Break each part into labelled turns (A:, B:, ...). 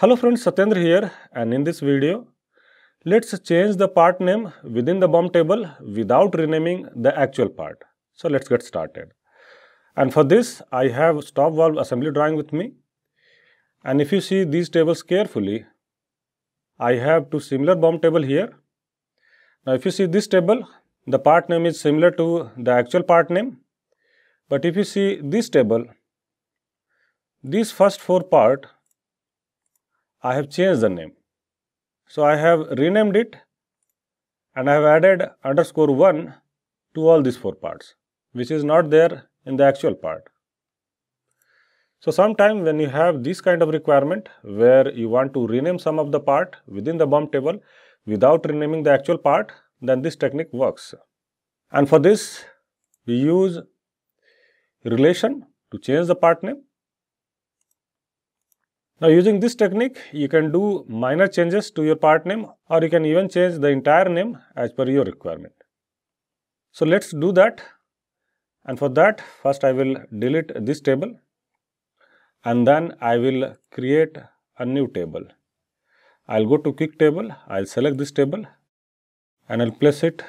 A: Hello friends, Satyendra here and in this video, let's change the part name within the BOM table without renaming the actual part. So let's get started. And for this, I have stop valve assembly drawing with me. And if you see these tables carefully, I have two similar BOM table here. Now if you see this table, the part name is similar to the actual part name. But if you see this table, these first four part, I have changed the name. So I have renamed it and I have added underscore 1 to all these four parts, which is not there in the actual part. So sometime when you have this kind of requirement where you want to rename some of the part within the BOM table without renaming the actual part, then this technique works. And for this, we use relation to change the part name. Now using this technique, you can do minor changes to your part name or you can even change the entire name as per your requirement. So let's do that. And for that, first I will delete this table and then I will create a new table. I'll go to quick table, I'll select this table and I'll place it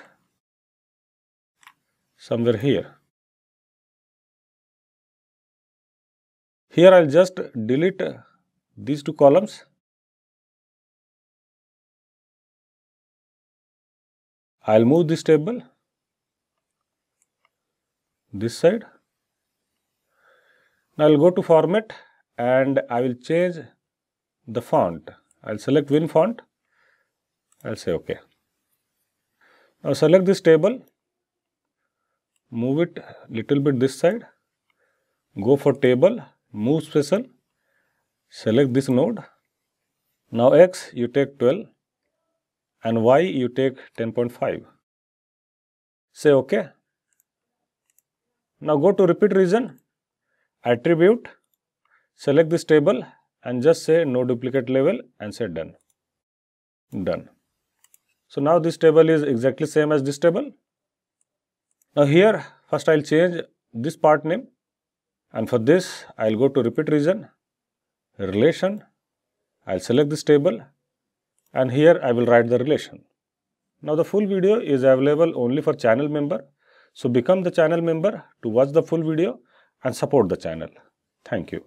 A: somewhere here. Here I'll just delete these two columns. I'll move this table this side. Now I'll go to format and I will change the font. I'll select Win font. I'll say OK. Now select this table, move it little bit this side, go for table, move special, select this node. Now x you take 12 and y you take 10.5. Say OK. Now go to repeat region, attribute, select this table and just say no duplicate level and say done. Done. So now this table is exactly same as this table. Now here first I'll change this part name and for this I'll go to repeat region, relation, I'll select this table and here I will write the relation. Now the full video is available only for channel member. So become the channel member to watch the full video and support the channel. Thank you.